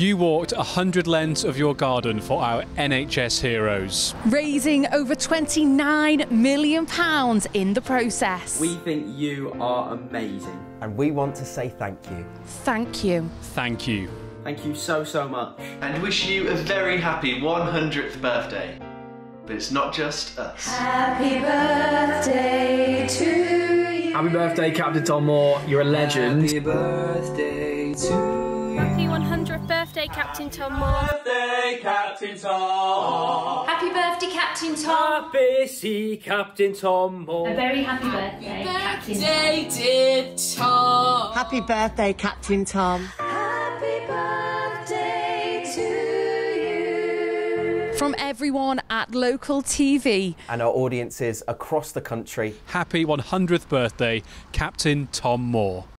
You walked 100 lengths of your garden for our NHS heroes. raising over £29 million in the process. We think you are amazing. And we want to say thank you. Thank you. Thank you. Thank you so, so much. and wish you a very happy 100th birthday. But it's not just us. Happy birthday to you. Happy birthday, Captain Tom Moore. You're a legend. Happy 100th birthday, Captain Tom Moore. Happy birthday, Captain Tom. Happy Sea Captain Tom Moore. A very happy birthday, Captain Tom. Happy birthday, Captain Tom. Happy birthday to you. From everyone at local TV, And our audiences across the country. Happy 100th birthday, Captain Tom Moore.